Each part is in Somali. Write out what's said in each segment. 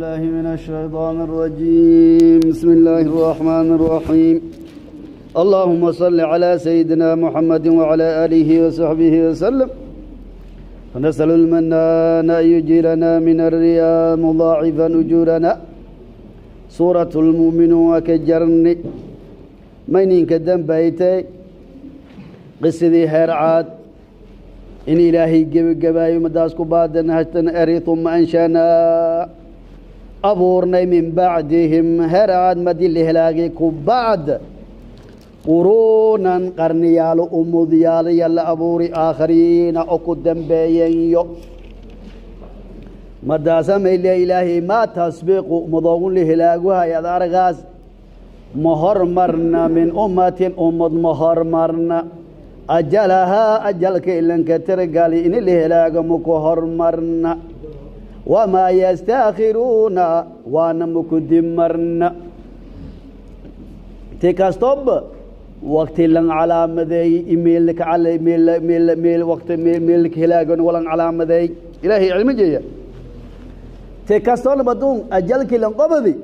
الله من الشيطان الرجيم. بسم الله الرحمن الرحيم. اللهم صل على سيدنا محمد وعلى آله وصحبه وسلم. ونسأل المنان أن يجيرنا من الرياء مضاعفا أجورنا. سورة المؤمن وكجرن. مينين كدن بيتي قصدي هرعات in ilaahay gebagabaayo madaasku baadana hashtan eri uma anshanaa abuurnay min bacdihim heraad madi la helaagay ku bacd quruunan qarniyaalo umudyaalo yalla abuuri aakhariina oo ku dambeeyenyo madaasamayla ilaahay maa tasbiiqu madoogun la helaaguhay ad aragaas ma hormarna min ummatin ummad ma hormarna ajalahaa ajalka ilanka tirgali ini la helaaga maku hormarna wamaa yastaakhiruuna waana maku dimarna ti kastoba wakti lan calaamadeey imeelka cala meel meel meel wakti meelka helaagan walan calaamadeey ilaahay cilmi jeeya ti kastoona ajalkii lan qobadi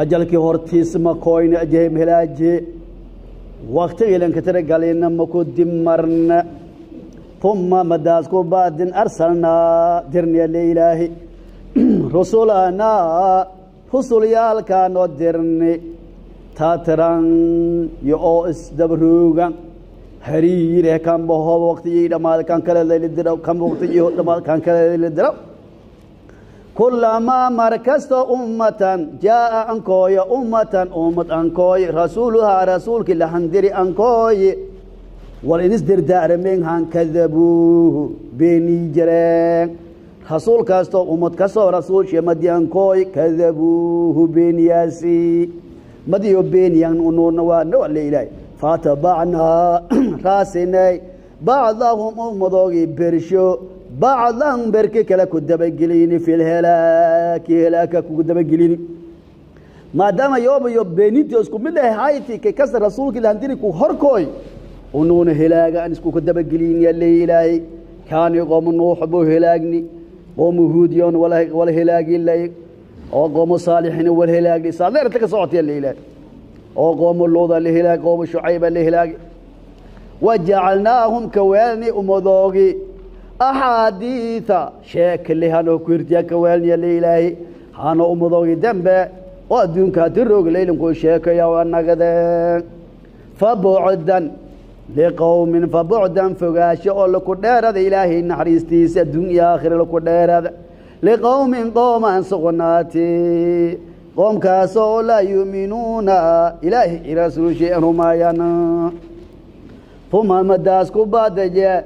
ajalkii hortiisma koyna ajehem helaaje waktigiilanka tiragalina maku dimarna uma madaasku baadin arsalnaa dirniya leilaahi. Rusulanaa rusulyaalkaanoo dirni. Tatran yo oo isdabroogan hariire kan bahoba waktigii dhamaad kan kale laylidiro kan waktigii dhamaad kan kale laylidiro kulamaa mar kastoo ummatan jaa'a ankooya ummatan ummad ankooye rasuuluhaa rasuulki lahandiri ankooye wal inis dirdaarmeen han kadabuuhu beenii jireen rasuul kastoo ummad kastoo rasuulshe madi ankooye kadabuuhu beeniyaasi madiyo beeniyan unuuna waa nawale ilaahay fatabacnaa raasinay. Bacdahum ummadoogii bersho. Bacdan berki kale ku dabagelini fi lhelaaki helaaka kugu dabagelini maadaama yoobayo beeninti isku mid ah hayti ke kasta rasuulki landiri ku horkooy unuuna helaaga an isku dabagelini yale ilaahay kaani qoomu nuux buu helaagni qoomu huudiyon wala helaagi oo qoomu saalixin wal helaagi saadeerta ka socota yale ilaahay oo qoomu luuda la helaagi qoomu shucayba la helaagi wajacalnaahum kaweelni umadoogi axaadiida sheekali hanoo ku hirtiya kawaalniya leilaahi. Hano umadoogi dembe oo adduunka hati roogi laylankuu sheekaya waa nagadeen fabucdan liqowmin fabucdan fogaasho oo laku dheerada ilaahay naxariistiisa iyo aakhira laku dheerada liqowmin qooman sugnaati qoomkaasoo laa yuuminuuna ilaahay irasuulshay an rumaayana uma madaas ku baadaje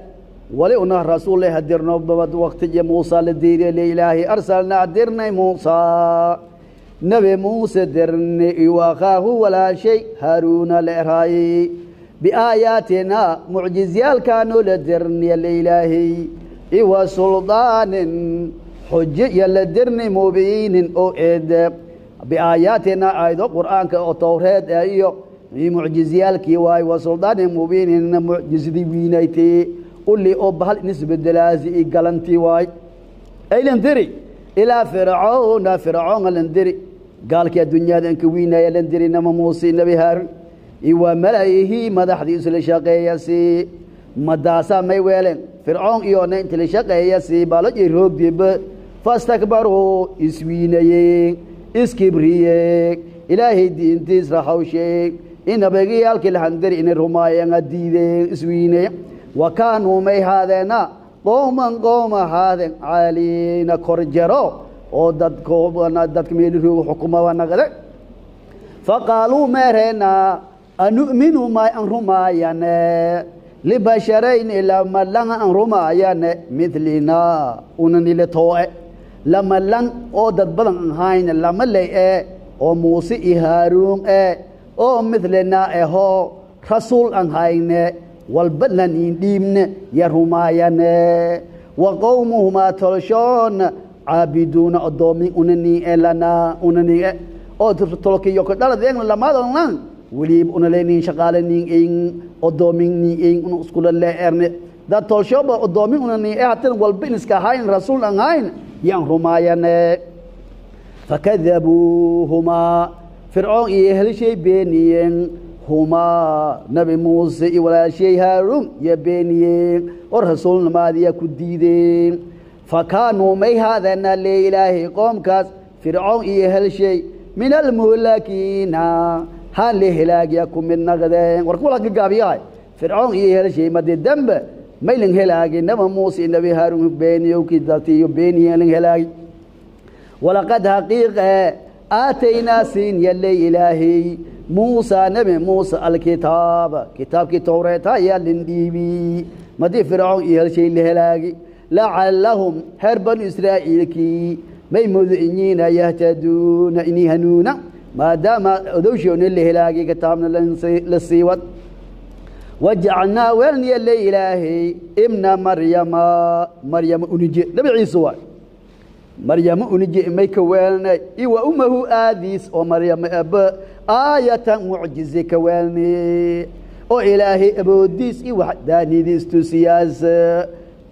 wali una rasuulle hadirno waktiya muusa la diiriye leilaahi arsalnaa dirnay muusa nebi muuse dirni iwaakaahu walaashay haaruuna la eraayey biaayaatina mucjizyaalkaanoo la dirniya leilaahi iwa suldaanin xujo iyo la dirni mubiinin oo eede biaayaatina aayado qur'aanka oo towreed iyo mucjizyaalkii waay wa suldaanin mubiinin mucjizadii wiinaytee uli oo bahal inisbedelaasi i galantii waay aylandiri ilaa fircauna fircoona landiri gaalkii adduunyada anka wiinaya landiri nama muuse nebi haarun iwa malaihii madaxdiisu la shaqeeyasi madaasaa may weeleen fircoon iyona inta la shaqeeyasi baaloji roogdiba fastakbaruu iswiinayeen iskibriyeen ilaahay diintiis raxawsheeg inabagiyaalkii lahandiri inay rumaayeen adiideen iswiineen wa kaanuu may haadeena qooman qoom ahaadeen caaliina korjaro oo dadka meelirooga xukumaba naqde faqaaluu meereena anu'minu may an rumaayane libasharayn lama lang an rumaayane midlina unanile tooe lama lang oo dad badan an hayne lama ley e oo muuse i haaruun e oo midlina ehoo rasuul an hayne walba lan in dhiibne ya rumaayane wa qowmuhumaa tolshoon caabiduuna odoomin unanii e lana unanii e oo tolkiyo kadhaladeen lamaadonlan weliib unalenin shaqaalanin in odoomin ni in un iskula leerne dad tolshoba odoomin unanii e hatan walba in iska hayn rasuul an hayn yaan rumaayane fakadabuuhumaa fircoon iyo helshay beeniyeen humaa nabi muuse iyo walaashay haaruun iyo beeniyeen oo rasuulnimaadiya ku diideen fa kaanuu may haadana lee ilaahay qoomkaas fircoon iyo helshay min almuhlakiina haan le helaagya ku mid naqdeen war kuwala gagaabiyahay fircoon iyo helshay madi dembe maylin helaagi naba muuse nabi haaruun beeniyo kidatiyo helaagi walaqad haqiiqe aataynaa siin yalley ilaahay muusa nebi muuse alkitaaba kitaabkii towreeta ayaa lin dhiibi madii fircoon iyo helshay la helaagi lacallahum heer banu israa'iilkii may muducinyiina yahtaduuna inii hanuuna maadaama odowshoona la helaagi kitaabna la siiwad wajacalnaa weeln yalley ilaahay ibna maryama maryama unije ciise waay maryamo unije may ka weelnay iwa umahu aadiis oo maryamo aba aayatan mucjize ka weelnay oo ilaahay aboodiis i waxdaanidiis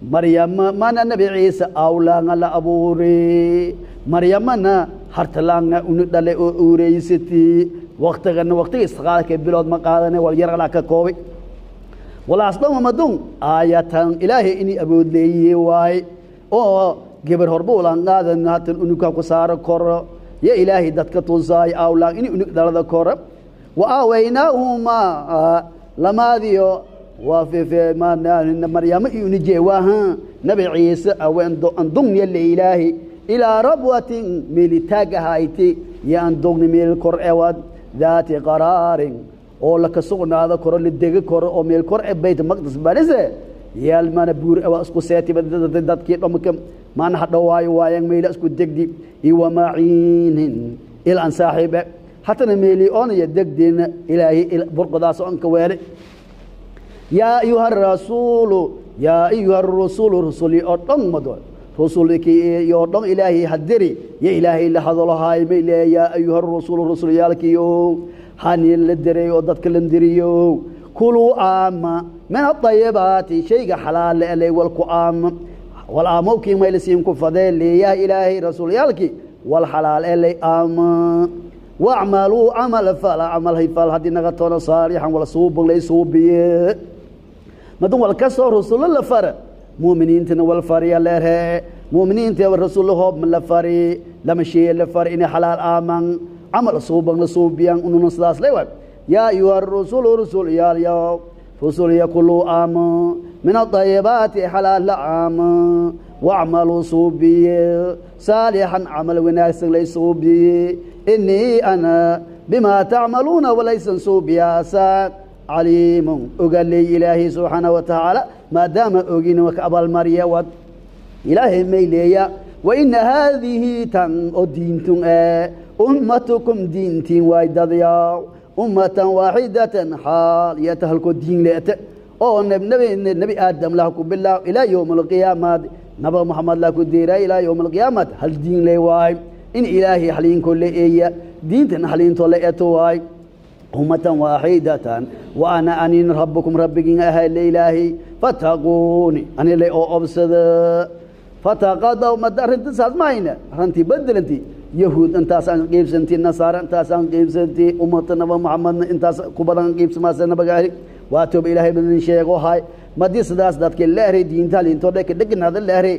maryamo mana nabi ciise awlaanga la abuuri maryamana hartalaanga uni dhale oo uureysati waktigana waktiga isqaalka bilood ma qaadane wal yarala ka koobay walaasdhamamadun aayatan ilaahay inay abood leeyihi waaye oo gebar horbuulan qaadan hatan unuka ku saaro koro. Ya ilaahay dadka tusaay awlaan ini unug dhalada koro. Wa aawaynaahuma lamaadiyo waa maryamo iyo unije waaha nabi ciise awandugnya le ilaahi. Ilaa rabwatin meelitaag ahayti yo andugni meel kor ewad daati qaraarin. Oo laka sugnaado koro la dega koro oo meel kor e bayt maqdis barise. Yaal mana buur ewa isku seetiba dadkii dhamka maana hadhowaayo waayang meela isku degdi. Iwa maciinin il an saaxiibe hatana meeli oonaya degdeena ilaahay burqadaas on ka weele yaa ayuha rasuulu yaa ayuha rusulu rusuli oo dhan mado rusulkii iyo dhan ilaahay hadiri. Ya ilaahay la hadalahaayo may leeya yaa ayuha rusulu rusulyaalkiyo hani la diray oo dadka la diriyo kuluu aama min adayibaati shayga xalaale ele walku aama wal aamowkii maylasiin ku fadee leeyaha ilaahay rasuulyaalkii wal xalaal aama wacmaluu camal fala camal hayfal haddii naga toona saalixan wal suubun lay suubiye madun wal ka soo rasulo la fara muuminiintana wal fariya leerhe muuminiinta rasuulo hoob la fari lama sheeye la fari inay xalaal aaman camal suuban la suubiyan ununa sidaas lewa yaa ayuha rusulu rusul yaalyaw rusul yakuluu aamo min adayibaati xalaal la caamo wacmaluu suubiye saalixan camal wanaagsan lay suubiye inii ana bimaa tacmaluuna walaysan suubiyaasa caliimun ogaley ilaahay subxaanaه wa tacaala maadaama ogin ka abaalmarya wad ilaahay mayleeya waina haadihi tan oo diintun e ummatukum diintiin waay dadyaw ummatan waaxidatan xaal iyo tahalkoo diin leete. Oo nebi aadam lah ku bilaaw ilaa yowm alqiyaamaat naba moxamed lah ku deeraa ilaa yowm alqiyaamaat hal diin le waay in ilaahay xaliinkoo la eeya diintan xaliintoo la eto waay ummatan waaxidatan wa ana anin rabbukum rabbigin ahay le ilaahay fataquuni ani le oo obsada fataqadaw mada arrinta saas mahayna arrintii bedelanti yahuud intaasaan qiibsanti nasaara intaasaan qiibsanti ummata naba moxamedna intaas ku badan qiibsamaase nabagaari waa tooba ilaahay badan sheego hay madii sidaas dadka leeray diinta liintoo dheka dhegnaada leeray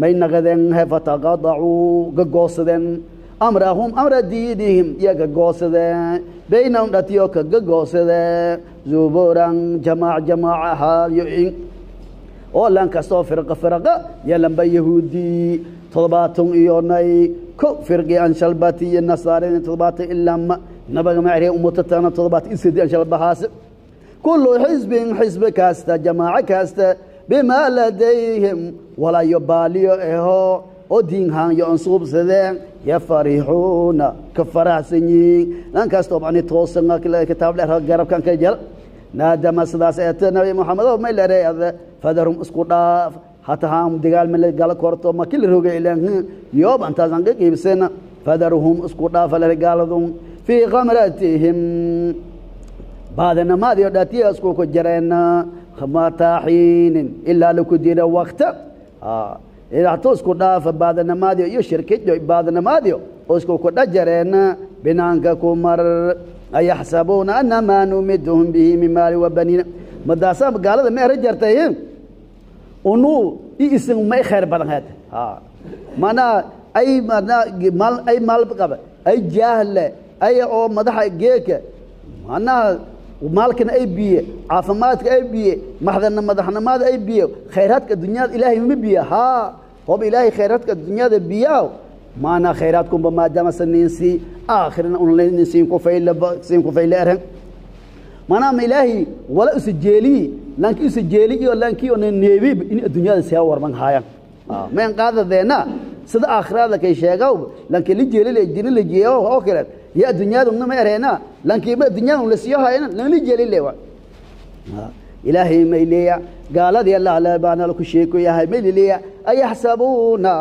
may naqadeen he fataqadacuu gagoosadeen amrahum amra diinihim iyo gagoosadeen baynahum dhatiyo ka gagoosadeen zuburan jamaac jamaac ahaayo oo lan kastoo firqa firqa iyo lamba yahuudi. Toddobaatan iyo nay ko firqi anshalbati iyo nasaarina toddobaatan ilama nabaga macri umutatana toddobaatan isedi anshalbahaas kullu xisbin xisbi kasta jamaaco kasta bimaa ladayhim. Walayo baaliyo aho oo diinhaanyo ansuubsadeen yafarixuuna ka faraxsan yihiin lan kastoo bani toosan kitaab dheer garabkan ka jal naadama sidaas eete nabi moxamed oo may leereade fadarum isku dhaaf hatahaan dagaal male gala korto makila roga ilan yoob antaasan ka qiibsena fadaruhum isku dhaafa lere gaaladun fii kamratihim baadanamaadiyo dhatiya isku ku mataaxiinin ilaa laku dira wakta hatuu isku dhaafa baadanamaadiyo iyo shirkijo baadanamaadiyo oo isku kudha jareena binaanka ku ayaxsabuuna anamaa numiduhum bihi min maali wa baniina. Madaasa gaalada ma era jartay unuu isin ma khayr badan heed manaa ay manaa ay maal qaba ay jaahle ay oo madaxa geeka manaa maalkana ay biye caafimaadka ay biye maxdana ay biye khayraadka dunyada ilaahay ma biye. Haa hob ilaahay khayraadka dunyada biyaa maanaa khayraadkunba maadaama saninsi aakhirna un siin kufayla siin kufayla eran maanaa ma ilaahay wala usa jeeliyi lanki usa jeeli iyo lanki ona neebib in addunyada see warman haayaan mayn qaadadeena sida aakhirada kay sheegaw lanki la jeeli la jini la jeeyo oo kale. Ya addunyada ma ereena lanki ma addunyada la siyo haayana lan la jeeli leewa ilaahay may leeya gaaladii allah la baana ku sheeko yahay may leeya ayaxsabuuna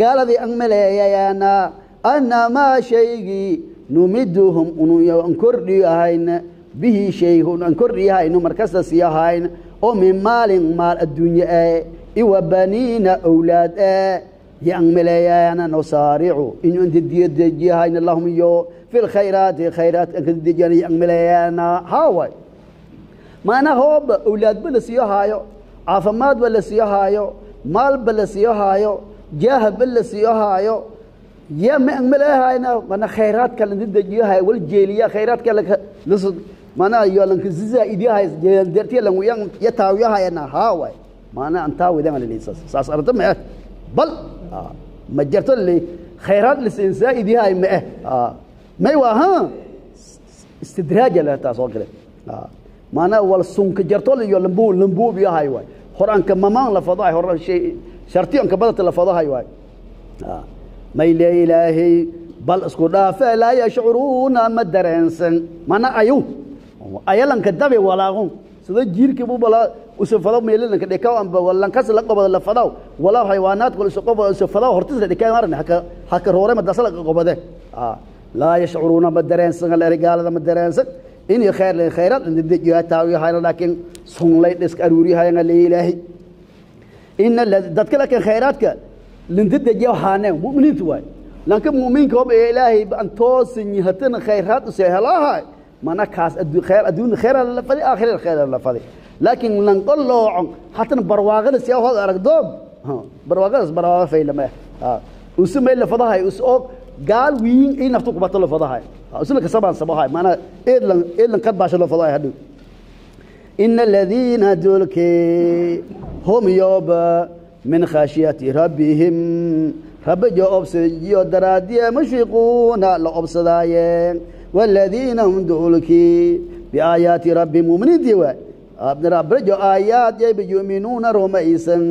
gaaladii an maleeyayaana annamaa shaygii numiduhum unuan kordhiyahayna bihi shaygun an kordhiyahayno markasta siyahayn oo min maalin maal adduunye ee iwa baniina awlaad ee yan maleeyayaana nusaaricu inu an dediyadejiyahayna lahum iyo fi lkhayraati khayraat an kadejiyana yan maleeyayaana haaway maanaa hooba awlaadba la siyo haayo? Caafimaadba la siyo haayo? Maalba la siyo haayo? Jaahaba la siyo haayo? Ya ma maleehayna mana khayraadka la dejiyahay wal jeeliya khayraadka la mana yo lan yan ya taawiyahayna haaway mana anta saas. Arda ma bal ma jarto li khayraad li zaidiyahay ma ah may wa ha istidraaj la taas oo kale mana wal sunka jarto yo lambu lambu biyahay way horanka mamaan la shay shartiyanka badata la waay may ilaahay bal isku dhaafe laa yashcuruuna ma dareensan mana ayu? Ayalanka dabe walaaqun sida jiirkii bu bala usufado meelanka dheka amba walankas la qobada la fadaw wala xayawaanaad kale isu qobada usufado hortis la dheka maran haka haka roore ma dasala qobade laa yashcuruuna ma dareensan la ma dareensan in khayr la khayraad in dejiya taawiyo hayna laakiin sunlay dhisk aruuri hayna ilaahay in dadka laakiin khayraadka lindidejiya haane mu'miniintu waay laakiin mu'minka oo ilaahay an toosin hatana khayraad u sehelahay mana kaas khayr adduun khayr la fadi aakhir khayr la fadi laakiin lan qallooc hatana barwaaqada si hoo aragdoob barwaaqadas barwaaqa faylama ha usumay la fadahay us oo gaal wiin in naftu ku bato la fadahay isla ka sabaan sabahay maana eedlan eedlan qad baasha loo fadaa hadhow in alladhiina dulke hum yawba min khashiyati rabbihim rabbiga obsadiyo daraadiya mushfiquuna la obsadaayeen walladhiina hum dulki biaayaati rabbi muuminiintii waay abdirabrijo aayaad yayba yu'minuuna rumaysan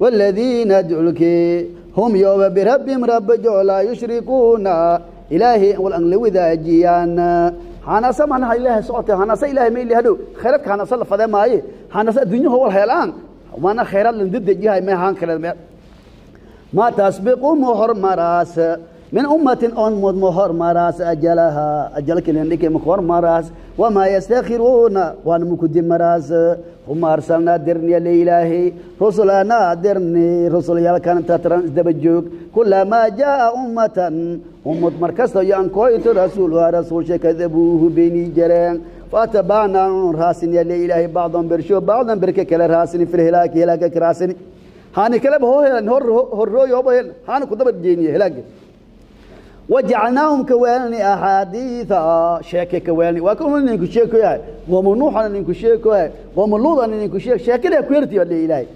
walladhiina dulke hum yawba birabbihim rabbijo laa yushrikuuna ilaahay aan la wadaajiyaan hanase macnaha ilaahay socodka hanase ilaahay ma ilaahdo khayradka hanase la fade maaye hanase adduunyaha wal heelaan maana khayraad lan ma haan kale maa tasbiqu muhor min ummatin on mud muhormaraas ajalaha ajalka lendhike muhormaraas wamaa yastakhiruuna waan mukudimaraas huma arsalnaa dirniya liilaahi rusulanaa dirni rusulyaalkan tatran isdaba joog kulamaa jaa ummatan ummad markasta yankooyto rasuuluha rasuulsha kadabuuhu beenii jareen fatabacnaa raasiniya liilaahi bacdan bersho bacdan berke kale raasini fil hilaaki hilaaka ka raasini haani kaleba hoo helan hor horrooy hoba hel haani kudaba jeeniye wajacnaahum kawaalni axaadiia sheeke kawaalni waa kan idinku sheekoyahay wamanuuxan idinku sheekoyahay wamaluudan idinku sheeg sheekada kuerti odhe ilaahay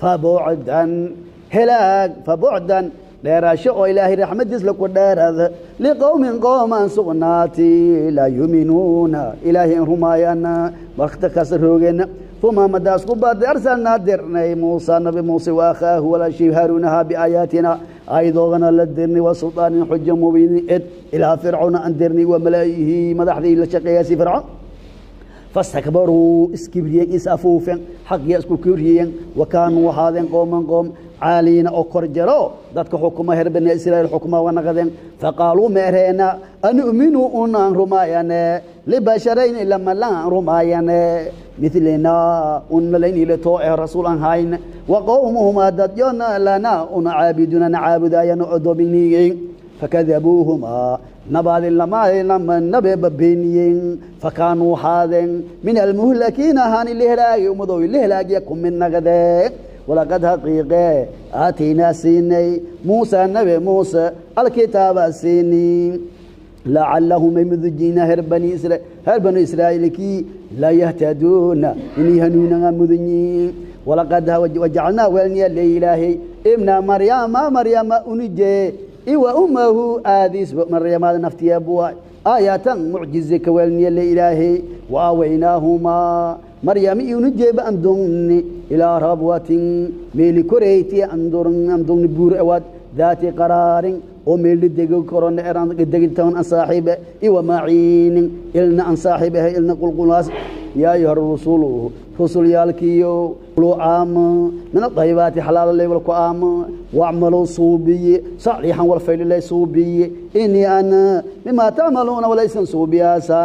fabucdan helaag fabucdan dheeraasho oo ilaahay raxmadiisla ku dheeraada liqowmin qooman sugnaati laa yuuminuuna ilaahay in rumaayana markta kaasa roogeenna uma madaasku baada arsalnaa dirnay muusa nabi muuse waakhaahu walaashii haaruunaha biaayaatina aydoogana la dirnay waa sulaanin xuja mubiinin ed ilaa fircawna aan dirnay waa malaayihii madaxdii la shaqeeyaasi fircawn fastakbaruu iskibriyeen isafuufeen xaqiya isku kibriyeen wakaanuu wahaadeen qooman qoom caaliina oo kor dadka xukuma her bani israiil xukuma wanaqadeen faqaaluu meereena anu'minuu unaan rumaayane lama laan rumaayane midlinaa unalaynilto ee rasuul aan hayn wa qowmuhumaa dadyona lana una caabiduna na caabudayana odobiniyen fakadabuuhumaa nabaadin lamaynama nabeeba beeniyeen fakaanuu haadeen min almuhlakiina ahaani lihelaagi ummadow lihelaagya kumid nagdee walaqad haqiiqee aataynaa siinay muusa nabe muuse alkitaaba siini lacalahum ay mudujiina reer banu israa'iilkii laa yahtaduuna inay hanuunaga mudanyiin walaqad wajacalnaa weelniya le ilaahay ibna maryama maryama unijee iwa umahu aadiis maryamada naftiyeebuwa aayatan mucjize ka weelniya le ilaahay wa awaynaahumaa maryami iunujeeba andungni ilaa rabwatin meeli koreyti andungni buur awaad daati qaraarin oo meeli dego korona eran degintan an saaxiibe iwa maciinin ilna an saaxiibahe ilna qulqulaas yaa ayuha rusulu rusulyaalkiyo luu caamo min adayibaati xalaalo leybal ku aamo wacmaluu suubiye saxiixan walfaylilay suubiye inii ana bimaa tacmaluuna walaysan suubiyaasa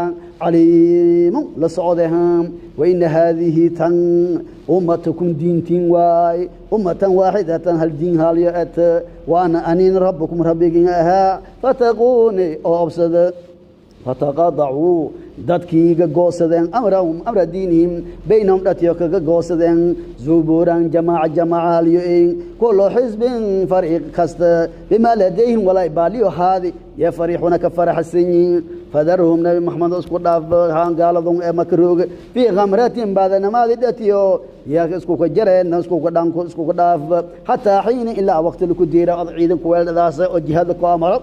caliimu la socdeham waina haadihi tan ummatakum diintiin waay ummatan waaxidatan hal diin haalyo et waana anin rabbukum rabbigin ahaa fataquuni oo fataqadacuu dadkiiga goosadeen amrahum amra diinihim baynahum dhatiyo kaga goosadeen zubuuran jamaaca jamaaca halyo-ein kullu xisbin fariiq kasta bimaa ladayhim walaa baaliyo haadi yee fariixuna ka faraxsan fadarhum nabi maxamed isku dhaaf haan gaaladun ee makarooga fii khamratin baadanamaadi dhatiyo yaa iskuka jareen iskuka dhanku iskuka dhaaf xataa xiini ilaa waqti laku diira od ciidanku weeldhadaas oo jihada ku amaro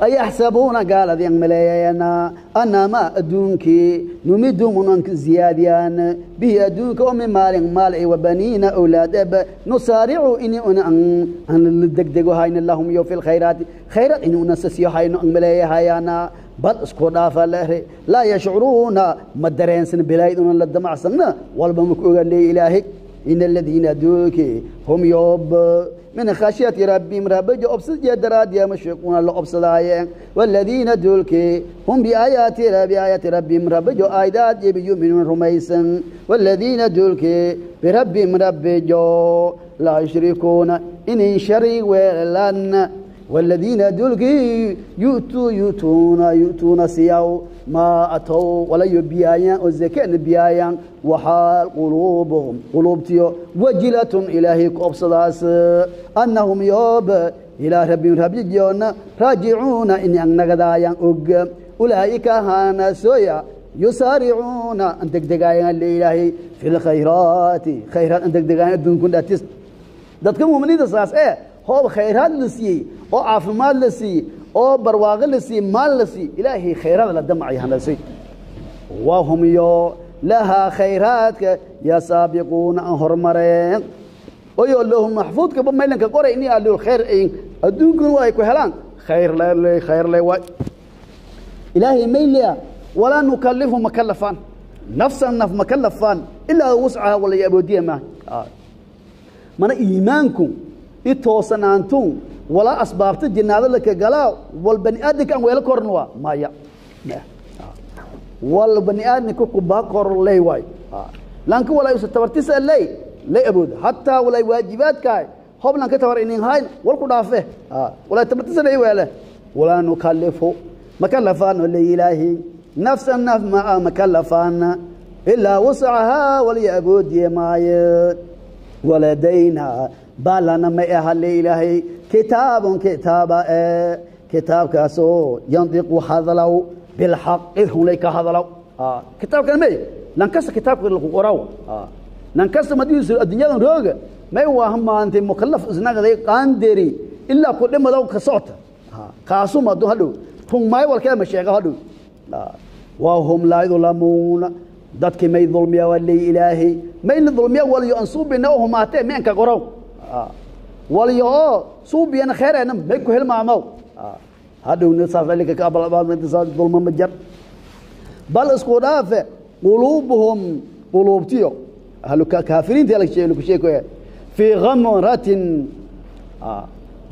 ayaxsabuuna gaaladyan maleeyayana annamaa adduunkii numidum unanka ziyaadiyaan bihi adduunka oo min maalin maal ay wabaniina awlaadeba nusaaricu ini una an la degdego hayno lahum yo fi lkhayraati khayraad ini una hayno an maleeyahayana bal isku dhaafa lehre laa yashcuruuna ma dareensan bilayd una la damacsanna walba maku ogaanay ilaahay in aladiina adduunki hum yoob من خشية ربهم رب أبصد جدرات يا مشرقون الله أبصدايا والذين دولك هم بآيات بآيات ربهم رب جو آيات يؤمنون رميسا والذين دولك بربهم رب جو لا يشركون. إن شريك ولن والذين دولك يؤتوا يؤتون يؤتون سياو ما أتوا ولا يبيايا والزكاة بيايا وحال قلوبهم قلوبتيو وجلة إلهي قبصداس أنهم يوب إلى ربهم ربي جيونا راجعون إن أنغدايا أق أولئك هانا سويا يسارعون أن تقدقايا لإلهي في الخيرات خيرات أن تقدقايا دون كنت أتس dadka muuminiinta saas ee hoob khayraad la siiyey oo caafimaad la siiyey oo barwaaqo la siiyey maal la siiyey ilaahay khayraad la damacay hanasay. Wahum yo lahaa khayraadka yasaabiquuna an hormareen. Oyo lahum maxfuudkaba maylanka qoray ini alul khayr ayin adduunkuna waa ay ku helaan. Khayr le khayr le waay. Ilaahay mayliya walaa nukallifu makalafaan nafsan naf makalafaan ilaa wuscaha wala yaboodiya maaha mana iimaanku i toosanaantun walaa asbaabta jinaado laka galaa wal bani aadamka aan weelo korn waa maya. Wal bani aadamka kubaa kor ley waay. Lanka walaa usa tabartisa ley lay abooda hataa walay waajibaadkaay hob lanka tabar inin hayn wal ku dhaafe walaa tabartisa ley weele. Walaa nukallifu makalafaano ley ilaahi. Nafsan naf maa makalafaana ilaa wuscahaa walya aboodiye maaye. Waladayna baalana may ahale ilaahay kitaabun kitaaba ee kitaabkaasoo yandiqu hadlow bilxaqi runlay ka hadlow kitaabkan may lankasta kitaabka lagu qoraw. Lankasta madiisu adduunyadan rooga may waa maantay mukallaf isnaqday qaanderi ilaa ku dhimadaw ka socota. Kaasuma adu hadhow. Run maayo walkeema sheega hadhow. Waa laa yudlamuuna. Dadkii may dulmiya waa ley ilaahay mayna dulmiya walyo an suubina oo humaatee meenka qorow walyo oo suubiyana khayreena may ku hilmaamow hadhowna saas alika ka abalabaalmentisaas dulma ma jar bal isku dhaafe quluubuhum quluubtiyo kaafiriinta laku sheekoya fii khamratin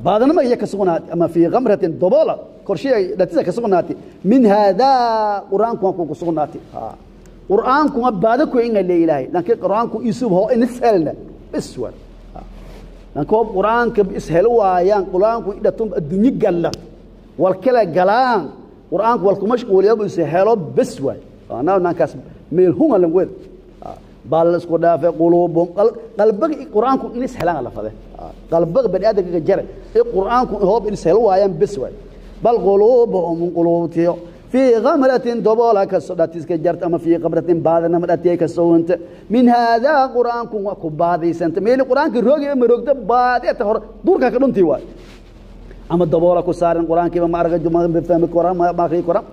baadnama iya ka sugnaatay ama fii kamratin doboola korshiya dhatisa ka sugnaatay min haadaa qur'aanku waa ku sugnaatay qur'aanku ma baada ku inga le ilaahay laakiin qur'aanku isub ho in ishelna laakiin qur'aanka ishel waayaan qur'aanku idhatum adduunyo galla. Wal kala galaan qur'aanku wal ku mashquuliyo is helo bes waay. Anaa nankaas meel hunga lan wed. Bal isku dhaafe quluubum qalbiga qur'aanku in is helaan la fade. Qalbiga bani aadamka jare ee qur'aanku hoob in is helo waayaan bes waay. Bal quluubum quluubtiyo في غمرة دبولا كسوداتيس كجرت أما في غمرة بعد نما دتي كسونت من هذا قرآن كم كبادي سنت. ميل قرآن كروجي مروج بعد يتهور دور كأنهم تيوا أما دبولا كسارن قرآن كي ما أرجع جمعة بفهم القرآن ما ما القرآن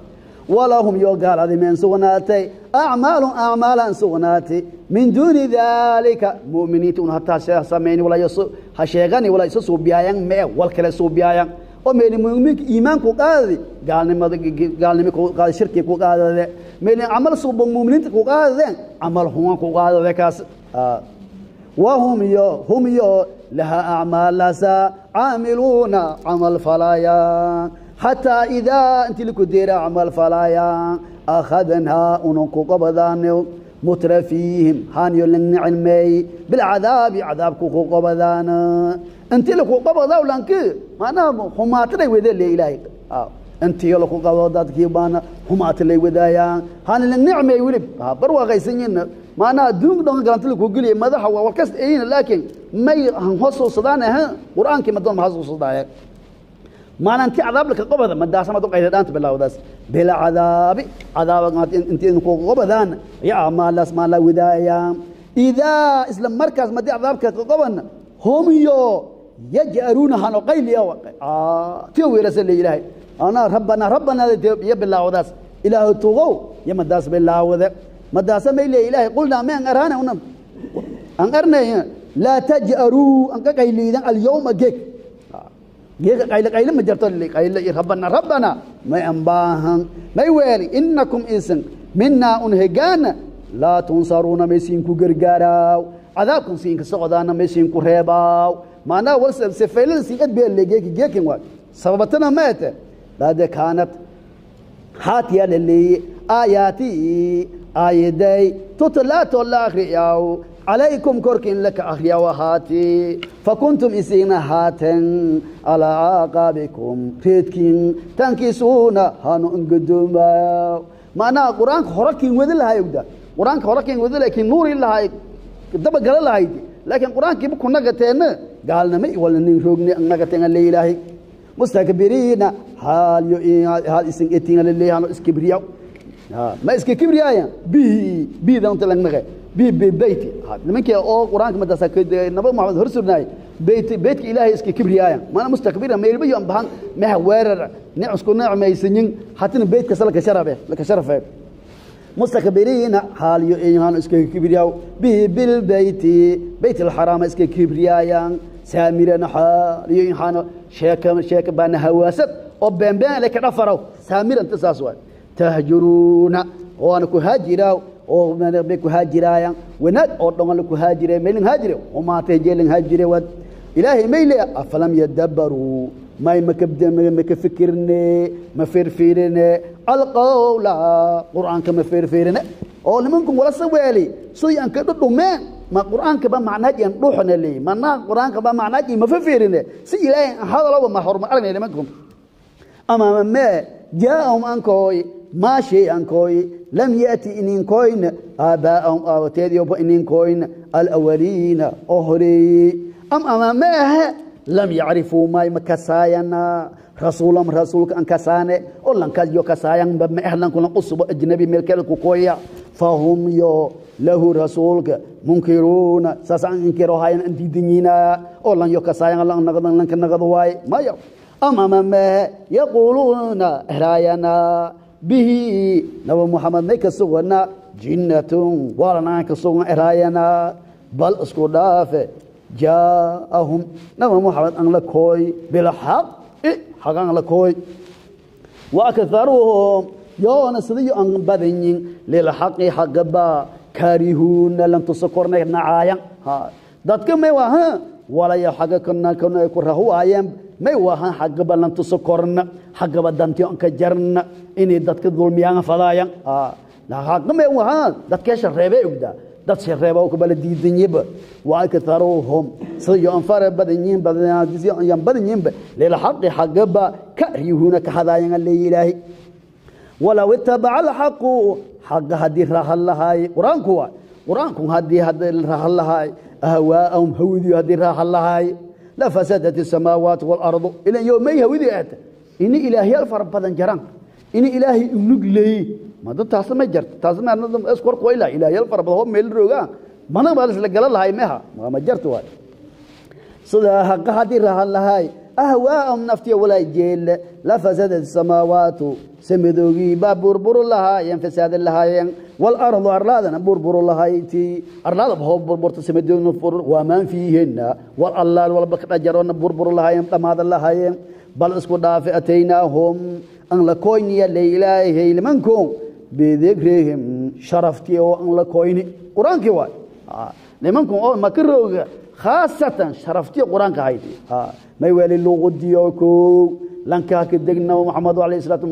ولا هم يقال هذه من سوناتي. أعمال أعمالا سوناتي. من دون ذلك مؤمنين حتى سمعني ولا يسو هشيغاني ولا يسو بيايان ما والكلا سو بيايان oo meelin iimaanku qaadade gaalnimada gaalnimo ku qaadade. Shirki camal suuba muuminiinta ku qaadadeen camal huan ku qaadade kaas. Ah, Wahum iyo hum iyo lahaa acmaalaasaa caamiluuna camal falayaan xataa idaa intii liku deera camal falayaan akhadnaa unanku qabadaanow mutrafiihim haanyo lan nicilmeeyey bilcadaabi cadaabku ku qabadaana intii laku qabadaw lanki maanaha humaati lay wada le ilaahay intii laku qabado dadkii baana humaati lay wadaayaan haana lan nicmeey welib bar waaqaysan yihiin maanaha adduunka dhanka galanta laku geliya madaxa waa warkas eeyina laakiin may han hosuusadaan ahan qur'aankii madoon ma hasuusadaaye maalintii cadaabla kaqobada madaasama duqaydadhaanta bilaawdaas bilcadaabi cadaab intaynu kugu qobadaana yaa maalaas maalaa widaaya. Idaa isla markaas madii cadaabka kaqobana homiyo yaj'aluunahan oo qayliya tiyo weerasa le ilaahay. Anaa rabbanaa rabbanaa iyo bilaawdaas ilaahu tugow iyo madaas bilaawda madaasa may le ilaahay qulnaa me an araana una an arnay laa taj'aruu anka qayliidan alyawma geeg iyaga qaylo qaylo ma jirto qaylo iyo rabbana rabbana may ambaahan may weeli innakum isin minaa un hegaana laa tunsaruuna maysiinku gargaaraaw cadaabkan siinka socdaana maysiinku reebaaw. Maanaa walse faylada siigad geeki geekin waay sababatana ma laade kaanad haatiyaa laleeye aayaati aayaday tutlaa too la akriyaaw calaykum korkiin laka akhriyaa fa kuntum isiina haaten calaa aaqaabikum reedkiin tankiisuuna hanu ingadoomaya macnaha qur'aanka hore kiin wadi lahay ogda qur'aanka hore wadi lahay kiin nuuri lahay dabagala lahayd laakiin qur'aankiiba ku nagateena gaalnimo wala nin roogni nagateena leeyilahay mustakbiriina haal yo haal isin etiina leleeyahay iskibriyaa Ah, ah, ma iska kibriyaaya bihi bidanta langmaqe bi bebeyti nimankii oo quraanka madasa naba maxamed hor surnaay beyti beytka ilaahay iska kibriyaaya mana mustakbira meelba yu ambahan meha weerar nicusku necmaysanyin hatina beytka salka sharabe laka sharafe mustakbiriina haaliyo iimaan eh, iska kibriyaw bihi bil beyti beyt al harama iska kibriyaayaan saamiran haaliyo iimaan eh, sheeka sheeka bana hawaasad oo beenbeen laka dhafarow saamiran tasaas waay tahjuruuna waana ku haajiraa oo bay ku haajiraayaan wanaag oo dhan waa laku haajire maylin haajire umaatay jeelin haajire waad ilaahay mayle afalam yadabbaruu may maka fikirne ma firfirine alqawla qur'aanka ma firfirine oo nimanku wala saweeli soy aan ka dhudhumeen ma qur'aanka ba macnaajian dhuxna manaa qur'aanka ba macnaaji ma firfirine si ilaahay hadalaba ma horumar arne nimankum ama ma jaaum ankooy maa shayankooy lam yati ininkoyna aabbaa'ahum aawateediiba ininkoyna alawaliina oo horeeyey am ama ma aha lam yacrifuu may makasaayana rasuulam rasuulka ankasaane oo lankayo kasaayanba maehlankulan usubo ajnabi meelkeelku koya fahum yo lahu rasuulka munkiruuna saas aan inkiro hayan aan diidanyiinaa oo lan yo naqdo waaye maya amama ma yaquuluuna hraayana bihi. Naba muxamed may ka suganna jinnatun waalanaan ka sugan eraayana bal isku dhaafe jaahum. Naba muxamed aan la kooy bilxaqi xaqaan eh, la kooy. Waakaharuhum yoona sidayo aan badanyin lilxaqi xaqaba kaarihuuna lantusa kornay nacaaya dadka may waha walayo xaga kana kana ku rahuwaayeen may u ahaan xagaba lantusakorna xagaba dantionka jarna inay dadka dulmiyaana fadaayaan ah, may u ahaan dadkee shareebee dad shareeba kubala diidanyeba wa akaruhum sida yoon fara badan yihiin badanyaan badan yihinba lilxaqi xagaba kariyuhuuna ka hadaayana leeyi ilaahay walow itabaca alxaqu xaga haddii rahan lahaaye qur'aanku waa qur'aanku haddii rahan lahaaye ahwaa'ahum hawidii haddii rahan lahaaye lafasadat اsamaawaat wاlardu ilan yowmay hawadii aata ini ilaahyaal fara badan jaraan ini ilaahay unug leeye mada taasna ma jarta taasna iskorkoyla ilaahyaal fara badan hoo meel rogaa mana baad isla galan lahay meha ma jarta waay sidaa haqa haddii rahan lahay ahwaa'am naftiya walaa jeelle lafasadat samaawaatu samadoogii baa burburu lahaayeen fasaada lahaayeen walardu arlaadana burburu lahayti. Arlaadaba hoo burburta samadoogna fur waamaan fiihinna wal allaal walba ka dhajaroona burburu lahaayeen dhammaadan lahaayeen bal isku dhaafe ataynaahum an la koyniya leilaahay limankoon bidikrihim sharaftii oo an la koyni qur'aankii waay nimankan oo makarooga khaasatan sharaftii qur'aanka hayd may weli luuqadiyo kow lankaa ka degna maxamed alayh salaatu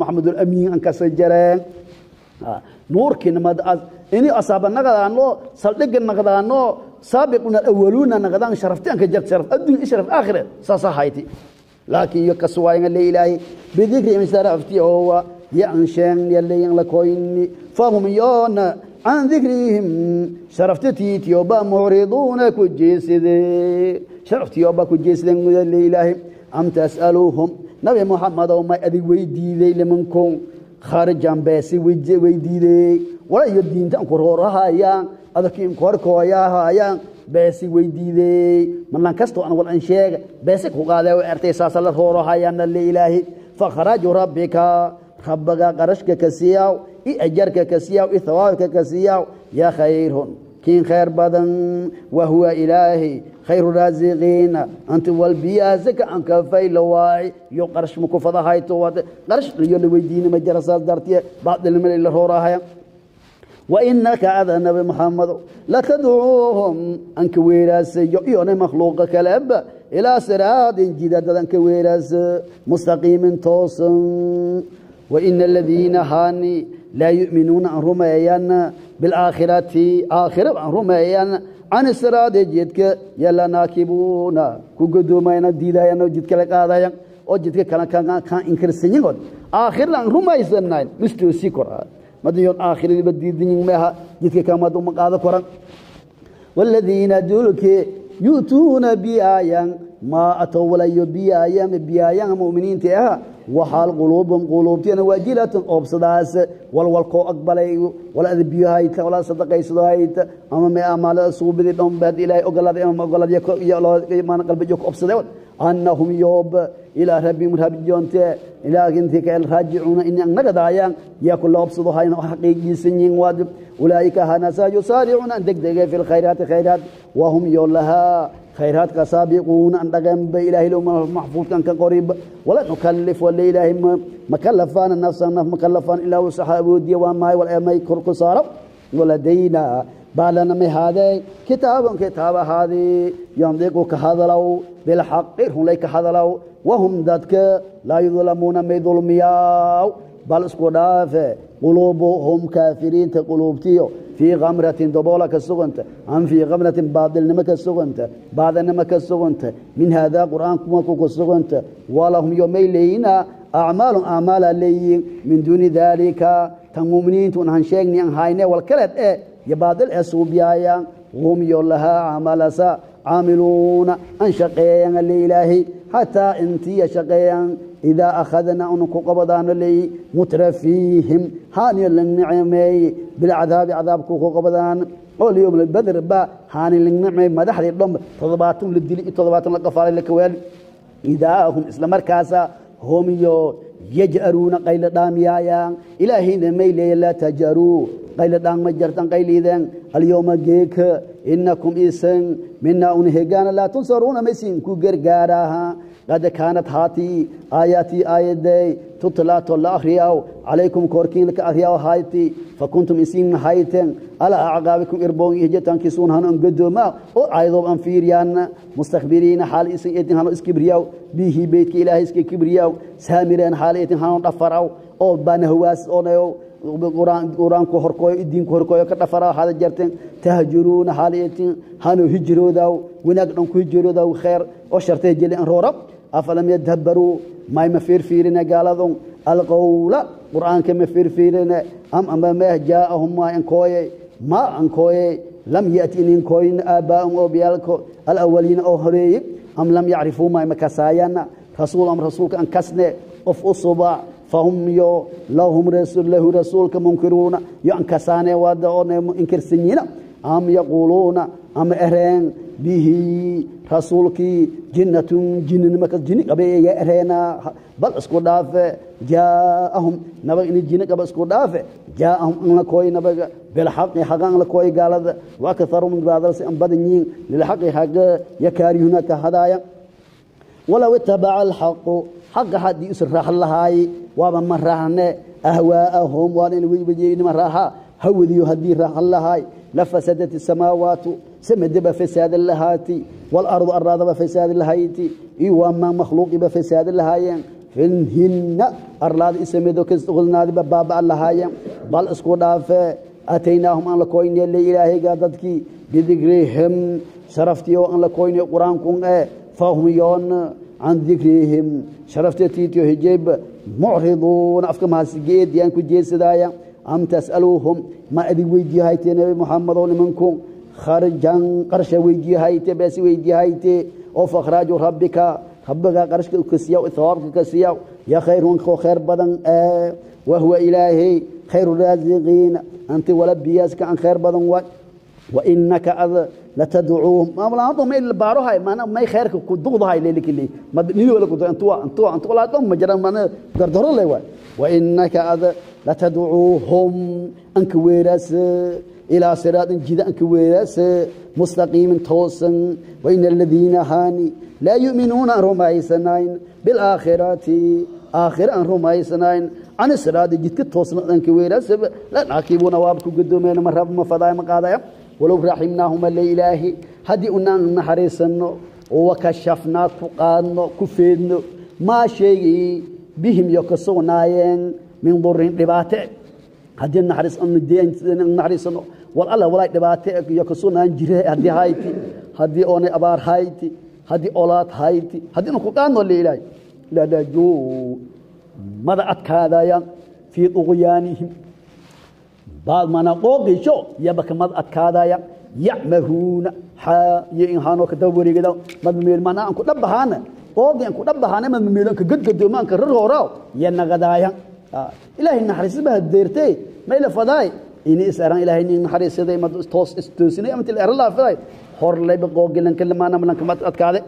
maxamed alamiin an kasa jareen nuurkiina mad ini asaaba naqdaano saldhiga naqdaano saabiquna awaluuna naqdaan sharafti anka jart sharaf adduun sharaf aakhire saasa hayti laakiin yo kaswaayanga le ilaahay bidikri sharafti oo yan sheen yaleyan la koyni fahum yoona can dikrihim sharafti tiitiyoba mucriduuna ku jeeside sharaftiyoba ku jeesiden ilaahay am tas'aluuhum nabi muxamedow may adig weydiiday limankoon kharijan beesi weydiidey wala iyo diintan ku roorahayaan adkiin korkooyahayaan beesi weydiidey malan kastoo an wal an sheega beesi ku qaadee o ertay saasa la roorohayaana le ilaahi. Fakhraju rabbika rabbaga qarashka ka siiyaw i ajarka ka siiyaw i hawaabka ka siiyaw yaa khayrun kiin khayr badan wahuwa ilaahay khayru raasiqiina anti walbiyaasaka ankafaylawaay iyo qarash maku fadahayto qarash iyo la ma jara saas dartiye baadilmala roorahaya wainaka ada nabi muxamedow latadcuuhum anka weeraasayo iyone makhluuqa kaleba ilaa siraadin jidadad anka weeraasa mustaqiimin toosan waina aladiina haani laa yuminuuna aan rumeeyaan bilaakhirati aakhiraba aan rumeeyaan can isiraadi jidka yala naakibuuna ku godoomayana diidayana jidka la qaadaya oo jidka kale kaan inkirsanyigood rumaysanayn mistoosi koraa madiyon aakhiradiba diidanyin meha jidka kamad uma koran waladiina dulke yu'tuuna biayan maa atowlayo biaayan biaayan muminiinta aha waxaal quluubum quluubtiina waajilatun oobsadaas walwalkoo aqbalay waladbiyuhayta walad sadaqaysadohayta ama me amaalada suubidii dhombeed ilaahay ogolaaday ama ogolaadiymaan qalbijo ku obsaday annahum yoob ilaa rabbihim rabbijoonte ilaahintii kael raajicuuna inay annagadaayaan yaa kula obsadohayna wax xaqiijiisan yihiin waad ulaa'ika hanasaa yusaaricuuna an degdege fi lkhayraati khayraat wahum yoolahaa خيرات كسابقون أن تقم بإله لهم محفوظ كان كقريب. ولا نكلف ولا إله مكلفان النفس النفس مكلفان إلا وسحاب الديوان ماي والأمي كرق صارب ولدينا بالنا من هذا. كتاب كتاب هذه. ينطق كهذا لو. بالحق هم ليك هذا لو. وهم ذاتك لا يظلمون ما يظلم ياو. بل اسكو قلوبهم كافرين تقلوبتيو fii kamratin daboola ka suganta am fii kamratin baadilnimo ka suganta baadanimo ka suganta min haadaa qur'aankuma ku ka suganta walahum yoomay leeyina acmaalun acmaala leeyihiin min duuni daalika tan muminiintu un han sheegni an hayne walkaleed e iyo baadil ee suubyaayaan hum yo lahaa camalasa caamiluuna an shaqeeyaan ale ilaahay xataa intiya shaqeeyaan إذا أخذنا أنك قبضان لي مترفيهم. هاني للنعمي بالعذاب عذابك قبضان. قول يوم البدر با هاني للنعمي ماذا حدي اللهم تضباطون للدليء تضباطون للقفال لكوال إذا هم إسلام مركاسا هم يو يجأرون قيل دامي آيا إلهي نمي لي لا تجأروا قيل دام مجرتان قيل إذن. اليوم جيك إنكم إسن منا أنهيقان لا تنصرون مسين كو جرقاراها kaanat haatii aayaatii aayaday tutlaato la akhriyaw calaykum korkiin laka akhriyaw hayti fakuntum isiin hayten alaa acqaabikum irboon ihjatankisuun hano gadooma oo aayadoob an fiiriyaan mustakbiriina xaal isin etin hano iskibriyaw bihi beytka ilaahay iska kibriyaw saamireen xaal etin hano dhafaraw oo banahawaas oonayo quraanku horkooyo idiinku horkooyo ka dhafara hada jarteen tahjuruuna xaaliyatin hano hijroodaw wanaag dhan ku hijroodaw kheer oo shartay jeli an roorab afalam yadabbaruu may ma fiirfiirine gaaladun alqowla qur'aanka ma fiirfiirine am meeh jaa'ahum maa ankooye maa ankooye lam ya'ti inin kooyin aabbaa'um oo biyaalko alawaliina oo horeeye am lam yacrifuu may ma rasuul am rasuulka an kasne qof u fahum yo lahum lahu rasuulka munkiruuna yo ankasaane wada oone inkirsanyiina am yaquuluuna ama ereen bihi rasuulkii jinnatun jininimaka jini qabe ya ereena. Bal isku dhaafe jaa'ahum nabag ini jini qaba isku dhaafe jaa'ahum an la kooy nabaga bilxaqi haga an gaalada wa akharuhum baadalsi an badan lilxaqi haga yakaarihuna ka hadaaya walow itabaca alxaqu xaqa haddii is raax lahaay waaba ma raahne ahwaa'ahum waan in weybajeynima raaxa hawadiyo haddii raaxan lahaay lafasadat isamaawaatu samadaba fasaadan lahaati waalardu araadaba fasaadan lahayti iyo wamaa makhluuqiba fasaadan lahaayeen finhinna arlaada isamedo kasqulnaadiba baaba'an lahaayeen bal isku dhaafe ataynaahum aan la koyne le ilaahayga dadkii bidikrihim sharaftiyo aan la koyne qur'aankun ee fahum yoon can dikrihim sharafteetiitiyo hijayb mucriduuna afka mahasigeediyaan ku jeesadaaya am tas'aluuhum ma idin weydiihayte nebi muxamedow nimanku kharjan qarsha weydiihayte beesi weydiihayte of akhraaju rabbika rabbigaa qarshka ka siiya hawaabka ka siiya ya khayrun koo khayr badan wahuwa ilaahay khayru raasiqiina anti wala biyaaska an khayr badan wa ad latadcuuhum maamlaanta may baarohay maana gardaro le wa wainaka ad latadcuuhum anka weeraas ilaa siraadan jidaanka weeraase mustaqiimin toosan waina aladiina haani laa yuminuuna aan rumaysanayn bilaakhirati aakhire aan rumaysanayn can siraadi jidka toosnadanka weeraase lanaakibuuna waaba ku ma raba ma fadaaya ma qaadaya walow raximnaahuma le haddii unaan naxariisanno wakashafnaa ku qaadno ku feedno maa sheegii bihim iyo ka sugnaayeen min durin dhibaate haddii naxariisano الدين نحرسنو والله ولا دباتة يكسوناين جري هدي هايتي هدي أوني أبار هايتي هدي أولاد هايتي هدي نكقادنو لإلهي لا لا جو ماذا أتكاذا في طغيانهم بعد ما نقول شو يبقى مد أتكادايا يعمهون حا ينهانو كدوري كده مد ميل ما نانكو دبهانا قوضي أنكو دبهانا مد ميلان كجد قد ما أنك رغو راو ينغدايا آه. إلهي نحرس بها الديرتي ما إلا فضاي إني إسأران إلهي إني نحر إسيدي ما توس إستوسيني أمتي الأهر الله فضاي هور لي بقوقي لنك لما أنا ملنك ما أتكاذي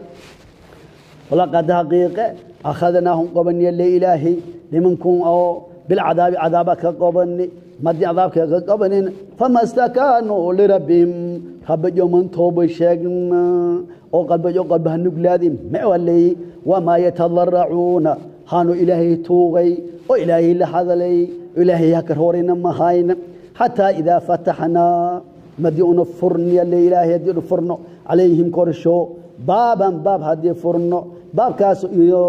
ولقد حقيقة أخذناهم قبني اللي إلهي لمنكم أو بالعذاب عذابك قبني مدي عذابك قبني فما استكانوا لربهم رب يومن توب شيغن أو قلب جو قلب هنغلادين ما ولي وما يتضرعون هانوا إلهي توغي وإلهي لحظلي إلهي هكر هورين ما هاين xataa idaa fataxnaa madiuno furniya leilaahay haddii nu furno calayhim korsho baaban baab haddii furno baabkaas iyo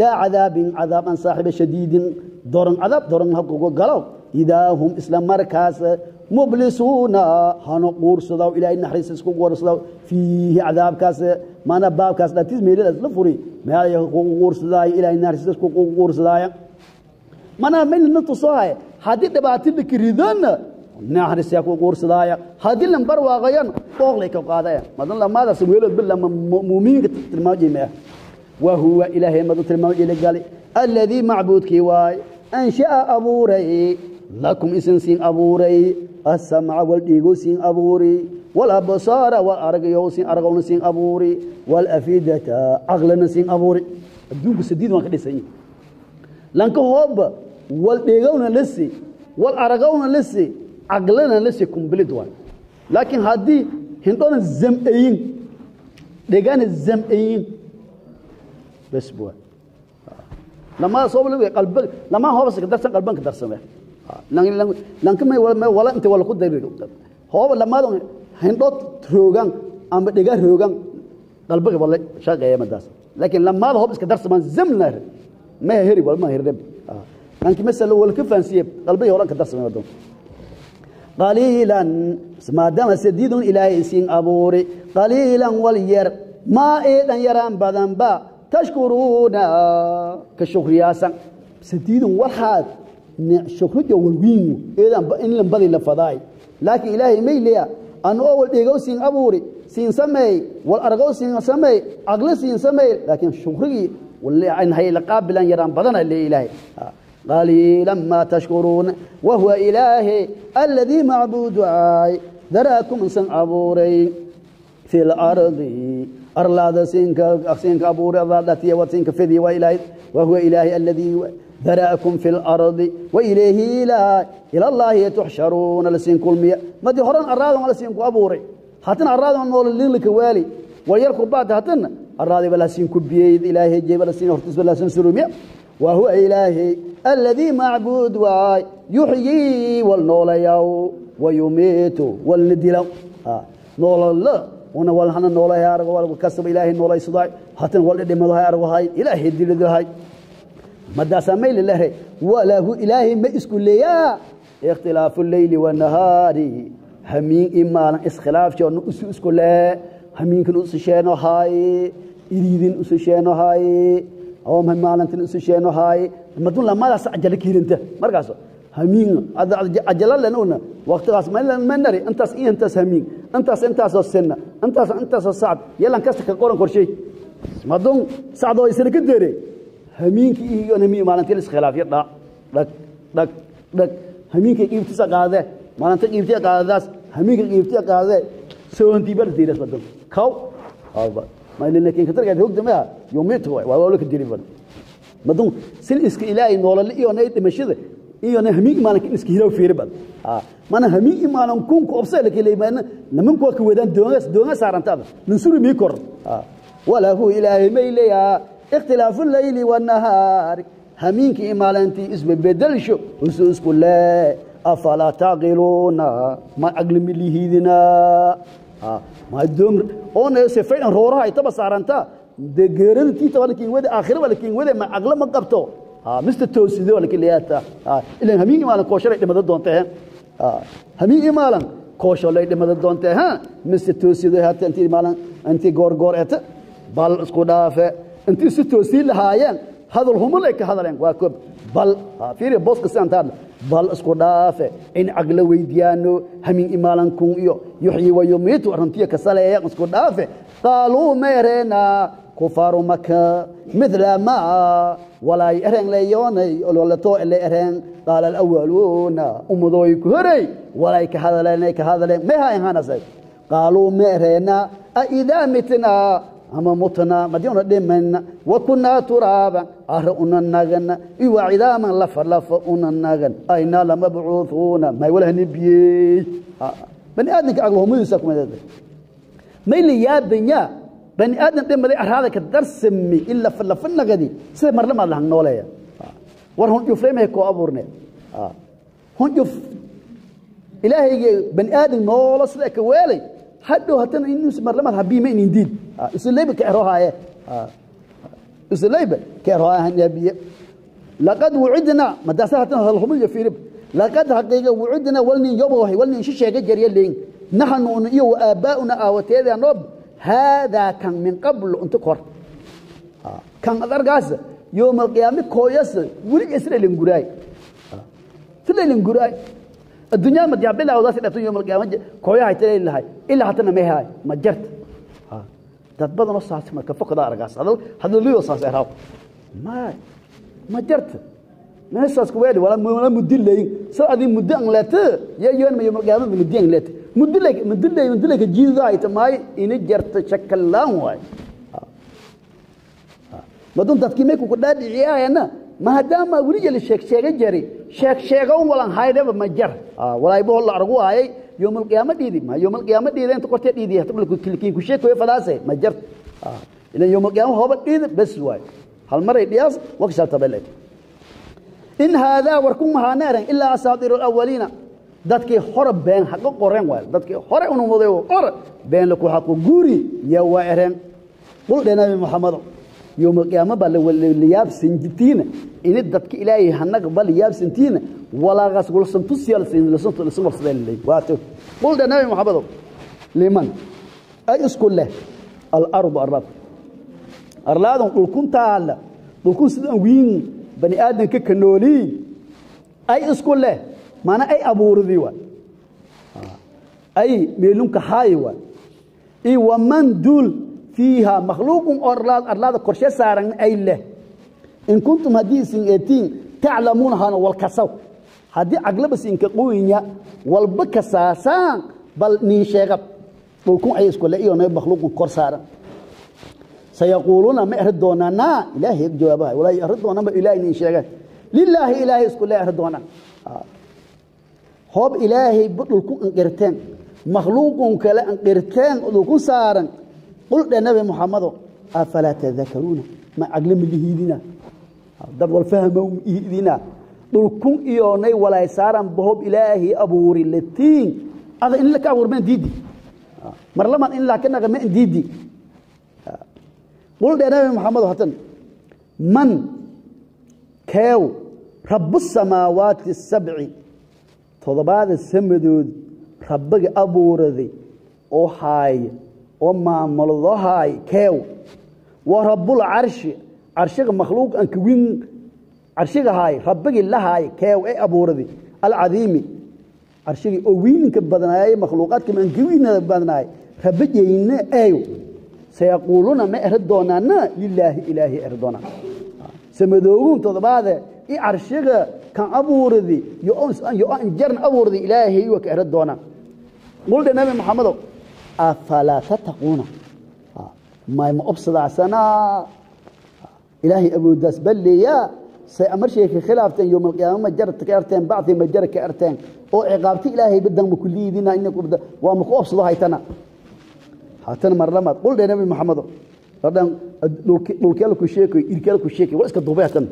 daa cadaabin cadaab an saaxiba shadiidin doron cadaab doron halkugu galo idaa hum isla markaas mublisuuna hana quursadaw ilaahay naxariis isku quursadaw fiihi cadaabkaas maana baabkaas dhantiis meeladaas la furi meelay kugu quursadaaya ilaahay naxariis isku quursadaaya mana meelna tusaaya haddii dhibaato laka ridana naxris yaa ku guursadaaya haddii lan bar waaqayana booqlay ka qaadaya madan lamaada samueelod bil lama muumiinka tilmaamjimaya wa huwa ilaahay madan tilmaamjila gali. Alladii macbuudkii waay ansha'a abuuray. Lakum isan siin abuuray. Asamca waldhiigoo siin abuuri. Walabsaara wal aragayo siin aragowna siin abuuri. Walafidata caqlana siin abuuri. Adduunku sadiid waan ka dhisanyi lanka hoobba waldheegowna lese wal aragowna lese caqlana lese complete waay. Laakiin haddii hindhona zam'ayin dhegana zam'ayin bes waay lamaa soobla qalba lamaa hoobasa ka darsan qalban ka darsame lankima wala inta wala ku dayr hooba lamaada hindho roogan ama dhega roogan qalbaga wala shaqeeya madaas laakiin lamaada hoob iska darsamaan zamna ma heri walma herdheb lanki masala wala ka faansiye qalbiga wala ka darsame wadon qaliilan maadaama sadiidun ilaahay siin abuuri. Qaliilan wal maa eedan yaraan badanba tashkuruuna ka shukriyaasan sadiidun waxaad shukrijo walwiingu eedan in lan badi la fadaay. Laakiin ilaahay may leeya an oo wal siin abuuri siin sameey wal argow siin sameey aqli siin sameey laakiin shukrigii walain hay la qaabilan yaraan badana le ilaahay qaliila ma tashkuruun wahuwa ilaahe aladii macbuuducaay daraakum insan abuuray fi lardi arlaada siinka abuuradadhatiya siinka fidii waa ilaahay wahuwa ilaahe aladii dara'akum fi lardi wailayhi ilaa ilallaahi tuxsharuuna lasiin kulmiya madi horan araadan lasinku abuuray haddana araadan noolilika waali war yarku baata haddana araadii ba lasiin kubiyey ilaahay jeeba lasiin hortiis ba lasin surumiya waa huwa ilaahay aladii macbuud waay yuxyii wal nooleeyaw wayumiitu walna dilaw. Noolalla una walhana noolahay arago algu kasaba ilaahay noolaysaday hatana walna dhimadahay arago hay ilaahay diladahay madaasaa mayli lahe walahu ilaahay ma isku leeyaa ikhtilaafu leyli wanahaari hamiin i maalin iskhilaafjoona usu isku lee. Hamiinkan u sisheenohay iriidin u sisheenohay oo maalintan isu sheeno haaye madun lamadas ajale ka hirinta markaas hamiin ajala lanuna waqtigaas manari intaas iyo intaas hamiin intaas intaasoo sinna intaas intaasoo sacd yalan kasta ka qoran qorshay madun sacdoo isna ka deere hamiinki iyo hamiin maalintii la iskhilaafyo dhaq dhaq dhaq dhaq hamiinka qiibtisa qaade maalinta qiibtiya qaadadaas hamiinka qiibtiya qaade soontii bartiidas madun kow laakiin ka targaad hogda maaha yumiitu waa waa ka dili badan. Madum sil iska ilaahay noolali iyo nay dhimashada iyo na hamii imaanan kin iska hilaw fiiri badan. Mana hamii imaanan kun ku obsa la kale imaana naman ku ka wadaan doongas doongas saarantada nansuri mi kor. Wala hu ilaahay maylaya ikhtilaafu layli wan nahari hamiinki imaalanti isba bedelsho usu isku le afala taqiluuna ma aqli milihiidina sefaydan rooraha ay taba saaranta dee geerada tiita waa la keen wede aakhira waa la keen wede ma caqlo ma qabto ah, mr toosido waa la keen leeyaata ah, ilan hamiin imaalan kooshalay dhimada ah, doonteen hamiin imaalan kooshalay dhimada doonteen ha mr toosido hata intii imaalan intii goor goor eta bal isku dhaafe intii si toosii lahaayeen hadal humul ay ka hadaleen waa koob bal fiiri booska sidaan taadla bal isku dhaafe in aqla weydiyaano hamin imaalan kun iyo yuxyi wa yumiitu arintiya ka saleeya isku dhaafe. Qaaluu meerena kufaaru maka midla ma walaa ereng leeyoonay ololato ele ereng. Qaala alawaluuna ummadooy ku horay walay ka hadaleen ka hadaleen meha inhanasay qaaluu meerena a idaa mitnaa ama mutna madiona dhimayna wa kunaa turaaban ara una nagan iwa cidaaman lafa una nagan ayna lamabcuuثuuna may wala hanibiyey bani aadamka aglohomadiisa kumadeeda may la yaabanya bani aadam dhimaday araada darsami in lafa nagadi sida marlamaad lahan nooleeya war hun jufleemahay koo abuurne hun juf ilaahayga bani aadam noolo sida ka weelay hadhow haddana inuu marlamad habiima inin diin. Isuleyba ka erohaaye isuleyba ka erohaaye nabiye laqad wucidna madaasa haddana hadalhumiyo fiirib. Laqad haqiiqa wucidna walnin yobohay walnin shisheega jarya leyn naxnu iyo wa aawateeda noob. Haadaa kan min qablu inta kor. Kan adargaas yowma alqiyaame kooyas weliga isleelin guraay isleelin guraay الدنيا ما جاب لها وذات الدنيا يوم القيامة كويها تلاقي لها إلا حتى ما هي ما جرت dad badan oo saas marka foqda aragaas hadal hadal liyo saas eraw ma ma jarta ma saas ku weedi wala wala mudileey soo adi mudan lata ya yoon ma yomar gaaba mudan lata mudilay mudilay mudilay ka jiida ay tamay ina jarta shakalaan waay madun dadkii meeku ku dhaadhiciyayana maadaama weliga la sheeg sheega jari sheeg sheegoon walan haydaba ma jar. Walaybo la argu waayay yoomal qiyaama dhiidi ma yoomal qiyaama dhiida inta qortee dhiidi tilkiin ku sheekoy fadaase ma jar. Ilan yowma qiyaama hooba dhiida bes waayo hal maray dhiyaas wakshaltabele in haadaa war ku mahaaneeren ilaa asaadiiru alawaliina dadkii hore been haqa qoreen waay. Dadkii hore unumaday qore been laku haqo guuri yaa waa ereen. Qul dhe nabi maxamedo yowma qiyaama baa layaabsanjitiina ini dadka ilaahay hanaga ba layaabsantiina walaaqaas gulsantusiyalsinwarsadee waato qul dhe nabi maxamedo liman? Ay isku leh. Alardu arlad arlaadan dhulkun taalla dhulkun sidan wiin bani aadamka ka noolii ay isku leh. Mana ay abuuridii waay ay meelunka haayi waay i waman duul fiiha makhluuqun oo arlaada korshe saaran ay leh in kuntum haddii isin etiin taclamuuna hana walkasaw haddii caglabas inka qoyinya walba kasaasaan bal niin sheegad dhulkun ay ma eri doonaanaa ilaahay jawaabaha. Walaa eri doonaanba ilaahay niin sheegeen lilaahi ilaahay isku le eri doonaan. Hoob ilaahay ba dhulku anqirteen makhluuqun kale anqirteen dhulkun saaran. Qul dhe nabi muxamado afalaa tadakaruuna ma milihiidina dad wal fahmo ihidina dhulkun iyoonay walaay saaran ba hoob ilaahay abuuri latiin ada in laka abuurmeen diidi. Mar laman in laka naqameen diidi. Qul dhe nabi muxamado hatan man keew rabu samaawaati sabci. Toddobaada samadood rabbiga abuuraday oo haaya oo maamuldo haaya keew. Wa rabbulcarshi carshiga makhluuq aan kawin carshiga haaya rabbigii la haaya keew ee abuuraday alcadiimi. Carshigii oo wiininka badnaayay makhluuqaadka aan kawinada badnaay rabbijayna eeyo. Sayaquuluuna ma eri doonaana lilaahi ilaahi eri doonaan. Samadoogun toddobaade i carshiga kan abuuradi yo an jaran abuuradi ilaahay waa ka eri doonaan. Quldhe nabi maxamedo afalaa tattaquuna? May ma obsadacsanaa ilaahay awooddaas balleeyaa say ka khilaafteen yowma alqiyaama ma jarata ka erteen bacdi ma jara ka erteen oo ciqaabti ilaahay badan ku liidina waa ma ku obsado haytana haatan mar lamaad quldhe nabi maxamedo hadhan dhulkeela ku sheekayo irkeela ku sheekayo waa iska duubay hatan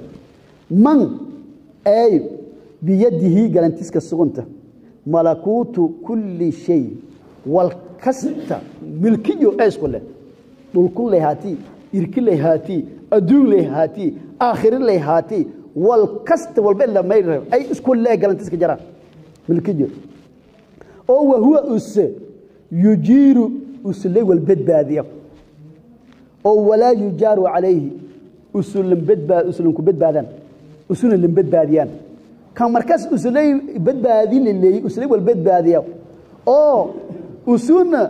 man ay biyadihi galantiska sugunta malakuutu kulli shay wal kasta milkiyo ee isku leh dhulkun leh irki leh haatii adduun leh haatii aakhiri leh haatii wal kasta walba la mayr ay isku leh galantiska jaraan milkiyo oo wahuwa use yujiiru usulay wal badbaadiya oo walaa yujaaru calayhi usulan badbaad usulan ku badbaadaan usulan lan badbaadiyaan kan markaas usulay badbaadin leeyay usulay wal badbaadiya oo usuna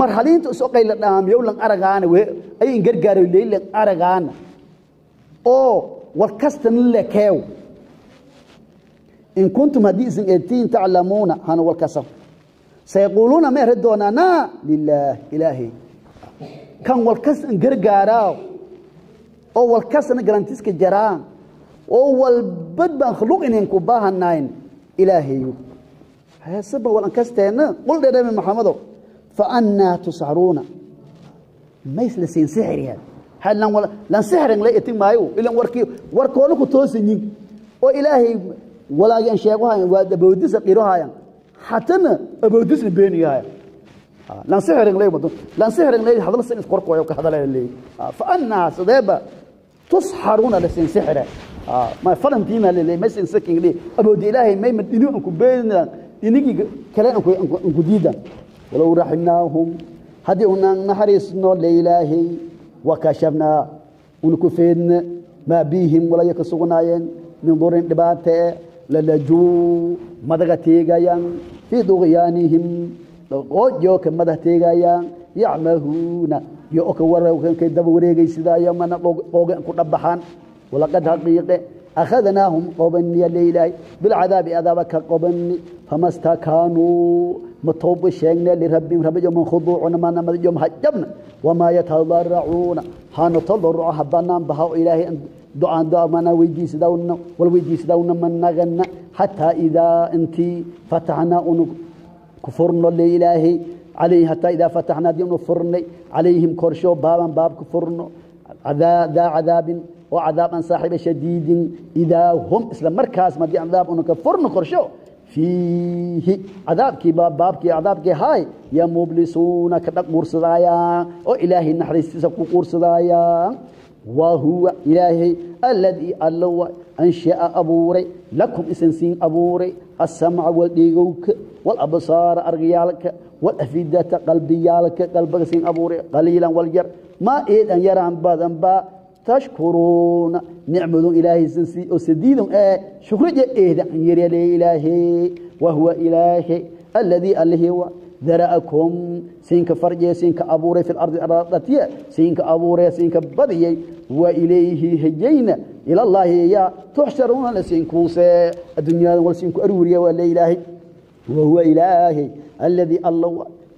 marxaliinta soo qayla dhaamiyo lan aragaana we ay in gargaaro leeyay aragaana oo wal kastan lekeew. In kuntum haddii isin etiin ta'lamuuna hana wal kasab sayquluuna ma raddoonana lillaah ilaahi. Kan wal kas in gargaaraa oo wal kasna garantiska jaraan oo wal badban khuluqinin ku baahanayn ilaahi hayasaba wal kasteena qul dheerame maxamedo anna tusaruna mays la siin wala lan sihrin la itin maayo ilan warki warkoona ku toosanyin oo ilaahi walaagi aan sheego hayan waa daboodisa qirohayan hatana aboodisna beeniyaya lan sihrin lay wado lan sihrin lay hadal sin qorqoyo ka hadalay lay fa anna sadaba tusharuna la sin sihra ma falantiina lay ma sin sakin lay aboodi ilaahi may madinu ku beenina inigi kale aan ku diida walaw rahimnahum hadi unan naharisno leilaahi wa kashafna unku feedna ma bihim wala yaksugunayeen min durin dhibaate lalajuu madaga teegayaan fii duqyaanihim oojo ka madax teegayaan yacmahuuna iyo oka warkay daba wareegaysidaayo mana qoogen ku dhabaxaan walaqad haqiiqe akhadnaahum qobaniya leilaahi bilcadaabi adaaba ka qobani fama stakaanuu ma tooba sheegne lirabbihim rabbijo man khuduucuna mana madajo mahajabna wamaa yatadaracuuna hano tadaruco habanaan baha ilaahay ducaan duca mana weydiisadawna wal weydiisadawna managana xataa idaa intii fataxnaa unu kufurno leilaahi calayhi hataa idaa fataxnaa diinu furnay calayhim korsho baaban baabka furno daa cadaabin oo cadaaban saaxiiba shadiidin idaa hum isla markaas madii cadaab unaka furno korsho fiihi cadaabkii baabkii cadaabkii haay ya mublisuuna ka dhaq quursadaayaan oo ilaahay naxariistiisa ku quursadaayaan wa huwa ilaahay alladii allowa ansha'a abuuray lakum isan siin abuuray asamca waldhegowka walabsaara argayaalka walafidata qalbiyaalka qalbiga siin abuuray qaliilan walyar maa eedan yaraan badan baa tashkuruuna nicmadun ilaahay sansi oo sadiidun ee shukrija eedan yaryale ilaahay wa huwa ilaahay alladii allihii wa dara'akum siinka farjee siinka abuuray fi lardi ardatiya siinka abuuray siinka badiyey wa ilayhi hejayna ila llaahi yaa tuxsharuuna la siinkuuse addunyada wal siinku arwuriya waa le ilaahay wa huwa ilaahay alladii alla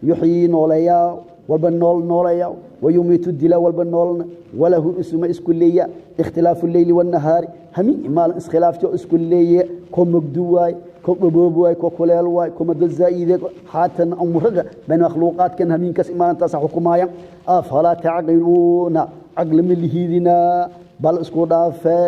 yuxyii nooleeyaa walba nool nooleeyaa wayumiitu dila walba noolna walahu isuma isku leeya ikhtilaafu leyli wanahaari hamin maalin iskhilaafto isku leeye ko mogdu waay ko dhoboob waay ko kuleel waay ko mado zaa'ide haatan umraga bayn makhluuqaadkan hamiinkaas maalintaas xukumaaya afalaa tacqiluuna caqli ma lihiidinaa bal isku dhaafee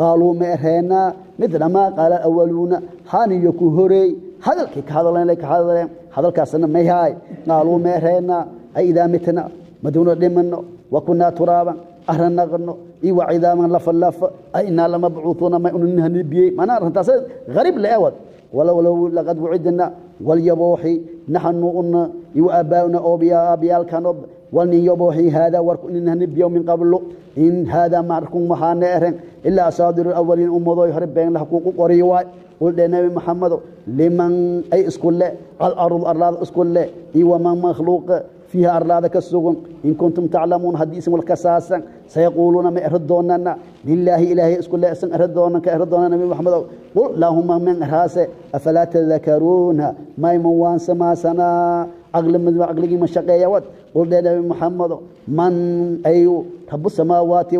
qaaluu ma ereenaa midlamaa qaala awaluuna haniyo ku horeey hadalkii ka hadleen ka hadleen hadalkaasna may haay qaaluu ma ereenaa ay idaa mitna maduuna dhimano wa kunaa turaaban ahra naqno iyo wa cidaaman lafa lafa ay inaa lamabcuuثuuna may unanibiyey manaa arrintaas gariib leewad walow laqad wucidna walyabooxi naxnu una iyo aabaa'una oobiyaalkan walnin yabooxi haada warku inananibiyo min qablu in haada markun maxaana eren ilaa asaadiru awaliin ummadooy hore been lah kuuku qoriyo waay uldhe nebi maxamedo liman ay isku le alardu arlaada isku fiiha arlaada ka sugan in kuntum taclamuun haddii isin walka saasan sayaquuluuna ma ero doonana lilaahi ilaahay isku le isan ero doonan ka ero doona nabi maxamedo qul lahuma men raase afalaa tadakaruuna mayman waan samaasanaa caqligii ma shaqeeya wad quldhe nabi maxamedo man ayu rabu samaawaati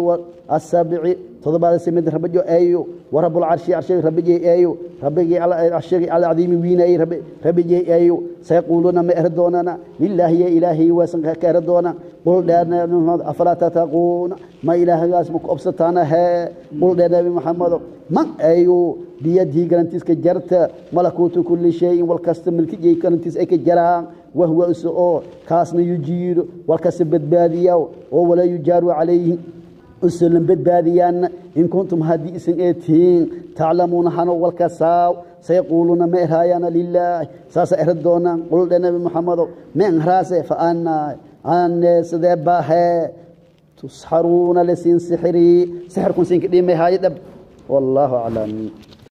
asabici todobaada samid rabajo eeyo warab lcarshi carshigi rabijey eeyo rabijey eeyo sayaquuluuna ma eri doonana lilaahi ya ilaahay waasan ka eri doona qul ma ilaahagaas ma ku obsataana maxamedo man eeyo biyadii garantiiska jarta malakuutu kuli shayin walkasta milkijey garantiis ay ka jaraan isa oo kaasna yujiiro walkasta badbaadiya oo walaa yujaaru calayhi usalan badbaadiyaanna in kuntum haddii isan ee tihiin taclamuuna hano walka saaw sayaquuluuna ma erhaayaana lilaahi saasa eri doonaan quldhe nabi maxamedo ma enhraase fa anaa ane sidee baahee tusxaruuna lasiin